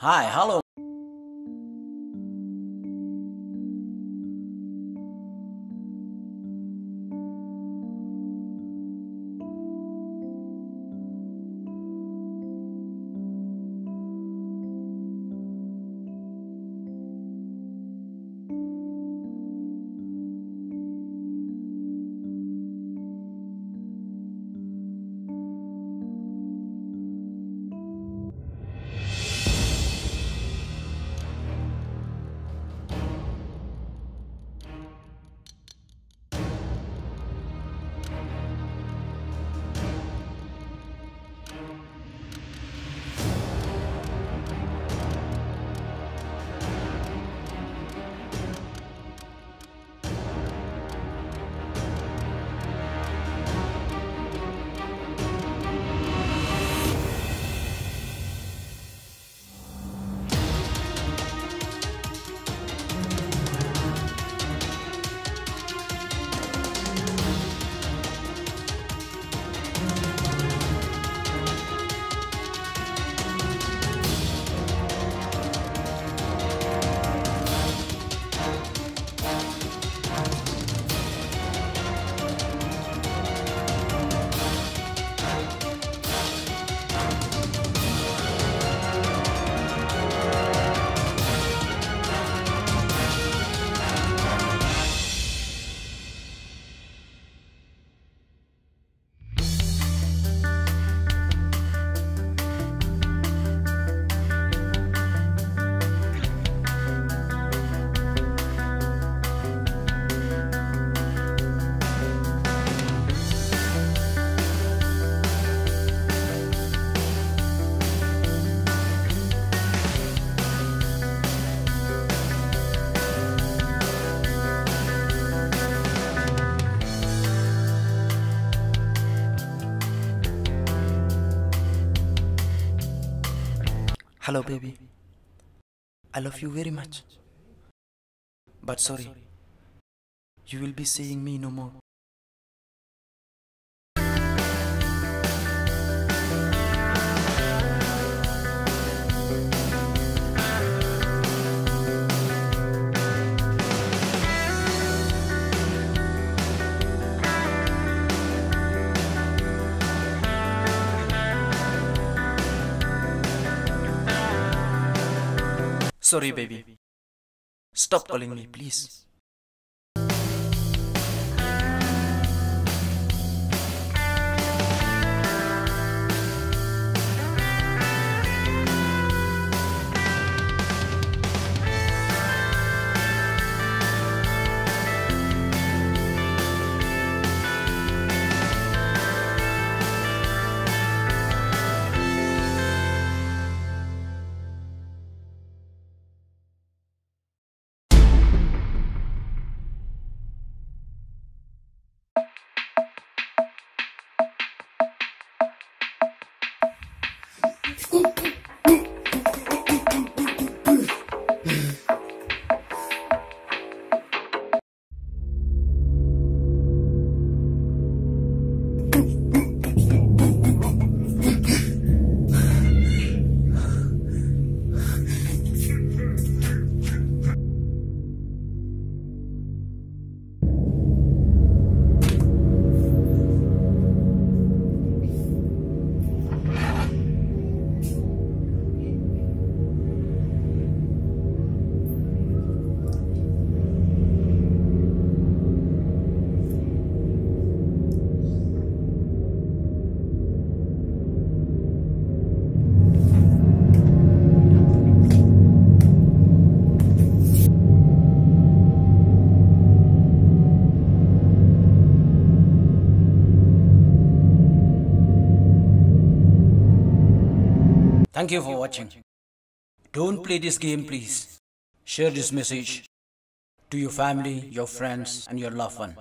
Hi, hello. Hello, baby. I love you very much. But sorry, you will be seeing me no more. Sorry, baby. Stop calling me, please. Scoop. Thank you for watching. Don't play this game, please. Share this message to your family, your friends, and your loved one.